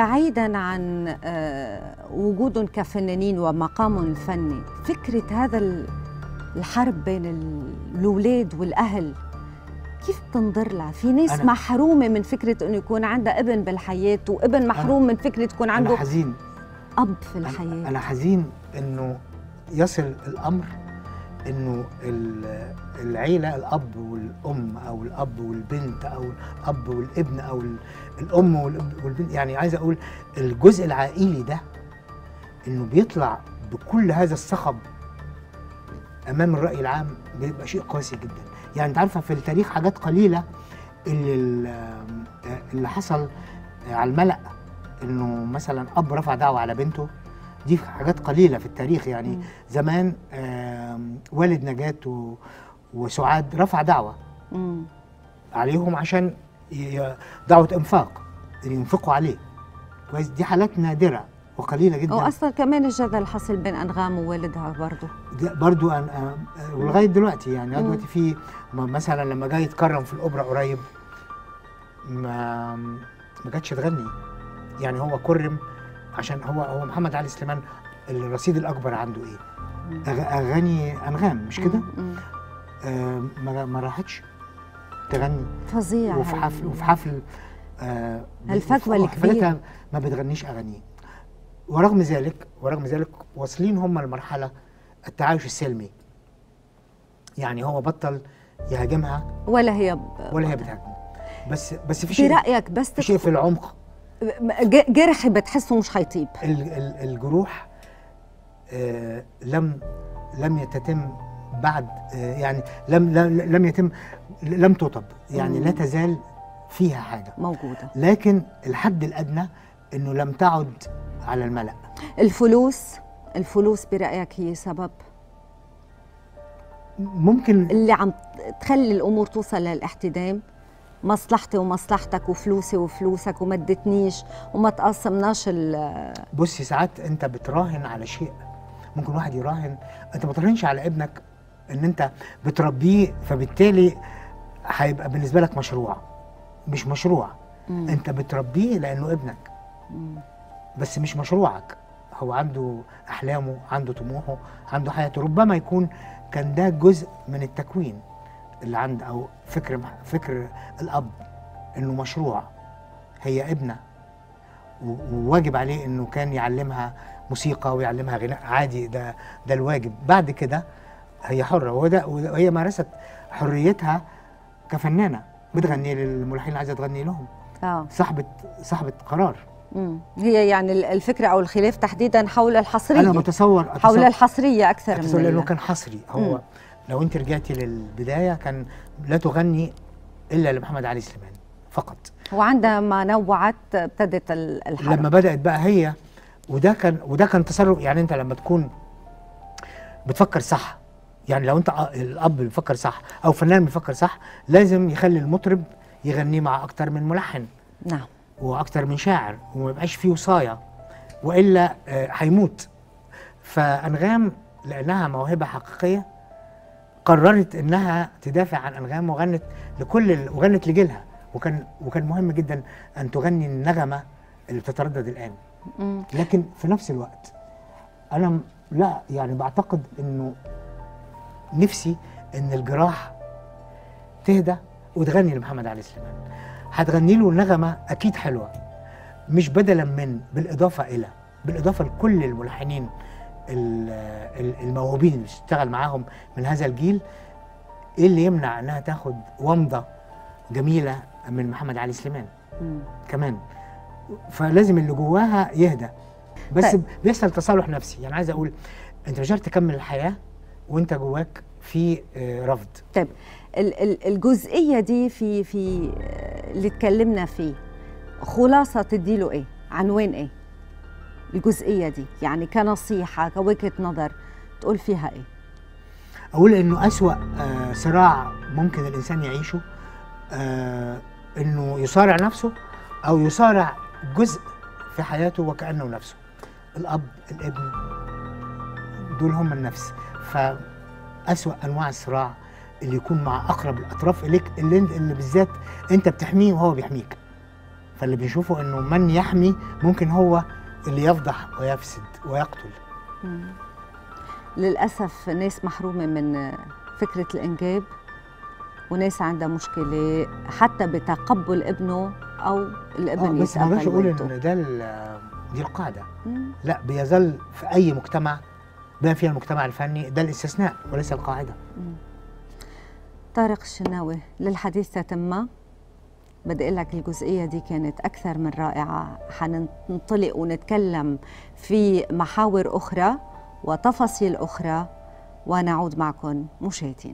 بعيدا عن آه، وجودهم كفنانين ومقامهم الفني فكرة هذا ال- الحرب بين ال- الأولاد والأهل كيف بتنظر لها؟ في ناس أنا- محرومة من فكرة إنه يكون عندها ابن بالحياة وابن محروم من فكرة يكون أنا عنده حزين أب في أنا- الحياة أنا حزين إنه يصل الأمر إنه ال- العيلة الأب والأم أو الأب والبنت أو الأب والابن أو ال- الأم والبنت يعني عايز أقول الجزء العائلي ده إنه بيطلع بكل هذا الصخب أمام الرأي العام بيبقى شيء قاسي جدا. يعني أنت عارفة في التاريخ حاجات قليلة اللي ال- اللي حصل على الملأ إنه مثلا أب رفع دعوة على بنته دي حاجات قليلة في التاريخ يعني مم. زمان والد نجاة و- وسعاد رفع دعوة مم. عليهم عشان دعوة إنفاق ينفقوا عليه كويس دي حالات نادرة وقليلة جدا وأصلا كمان الجدل حصل بين أنغام ووالدها برضه ده برضو أن أن- ولغاية دلوقتي يعني. دلوقتي في مثلا لما جاي يتكرم في الأوبرا قريب ما ما جاتش تغني يعني هو كرم عشان هو هو محمد علي سليمان الرصيد الأكبر عنده إيه؟ أغاني أنغام مش كده؟ آه ما راحتش؟ تغني. فظيع وفي حفل وفي حفل آه الكبيرة. حفلاتها ما بتغنيش اغاني ورغم ذلك ورغم ذلك واصلين هم لمرحلة التعايش السلمي. يعني هو بطل يهاجمها ولا هي ب- ولا هي بتهاجمه بس بس في شيء برأيك بس في شيء في العمق جرح بتحسه مش هيطيب. ال- ال- الجروح آه لم لم يتتم بعد آه يعني لم لم, يتم لم تطب يعني. لا تزال فيها حاجة. موجودة. لكن الحد الأدنى إنه لم تعد على الملأ. الفلوس الفلوس برأيك هي سبب؟ ممكن اللي عم تخلي الأمور توصل للاحتدام؟ مصلحتي ومصلحتك وفلوسي وفلوسك وما ادتنيش وما تقسمناش ال- بصي ساعات انت بتراهن على شيء. ممكن واحد يراهن. انت ما تراهنش على ابنك ان انت بتربيه فبالتالي هيبقى بالنسبة لك مشروع. مش مشروع. مم. انت بتربيه لأنه ابنك. مم. بس مش مشروعك. هو عنده أحلامه عنده طموحه عنده حياته. ربما يكون كان ده جزء من التكوين. اللي عند أو فكر فكر الأب إنه مشروع هي ابنة وواجب عليه إنه كان يعلمها موسيقى ويعلمها غناء عادي ده ده الواجب. بعد كده هي حرة وده وهي مارست حريتها كفنانة بتغني للملحنين اللي عايزة تغني لهم. آه. صاحبة صاحبة قرار. مم. هي يعني ال- الفكرة أو الخلاف تحديدا حول الحصرية. أنا بتصور حول أتصور- الحصرية أكثر أتصور من لأنه كان حصري هو مم. لو انت رجعتي للبداية كان لا تغني إلا لمحمد علي سليمان فقط. وعندما نوعت ابتدت ال- الحرب. لما بدأت بقى هي وده كان وده كان تصرف يعني انت لما تكون بتفكر صح يعني لو انت الأب بيفكر صح أو فنان بيفكر صح لازم يخلي المطرب يغني مع أكتر من ملحن. نعم. وأكتر من شاعر وما يبقاش فيه وصايه وإلا آه، هيموت. فأنغام لأنها موهبة حقيقية قررت إنها تدافع عن انغام وغنت لكل وغنت لجيلها. وكان وكان مهم جدا أن تغني النغمة اللي بتتردد الآن. لكن في نفس الوقت أنا لا يعني بعتقد إنه نفسي إن الجراح تهدى وتغني لمحمد علي سليمان. هتغني له نغمة أكيد حلوة مش بدلا من بالإضافة إلى بالإضافة لكل الملحنين ال- ال- الموهوبين اللي بتشتغل معاهم من هذا الجيل إيه اللي يمنع إنها تاخد ومضة جميلة من محمد علي سليمان مم. كمان فلازم اللي جواها يهدى بس طيب. بيحصل تصالح نفسي يعني عايز أقول أنت مش تكمل الحياة وأنت جواك في آه، رفض طيب ال- ال- الجزئية دي في في آه، اللي اتكلمنا فيه خلاصة تديله إيه؟ عنوان إيه؟ الجزئية دي يعني كنصيحة كوجهة نظر تقول فيها إيه؟ أقول إنه أسوأ آه، صراع ممكن الإنسان يعيشه آه، إنه يصارع نفسه أو يصارع جزء في حياته وكأنه نفسه. الأب الابن دول هم النفس. فأسوأ أنواع الصراع اللي يكون مع أقرب الأطراف إليك اللي, اللي بالذات أنت بتحميه وهو بيحميك. فاللي بيشوفوا إنه من يحمي ممكن هو اللي يفضح ويفسد ويقتل. مم. للأسف ناس محرومة من فكرة الإنجاب وناس عندها مشكلة حتى بتقبل ابنه أو الابن بس ما أقدرش أقول والده. إن ده دي القاعدة. مم. لا بيظل في أي مجتمع بما فيها المجتمع الفني ده الاستثناء وليس القاعدة. طارق الشناوي للحديث تتمة بدي أقول لك الجزئية دي كانت أكثر من رائعة. حننطلق ونتكلم في محاور أخرى وتفاصيل أخرى ونعود معكم مشاهدينا.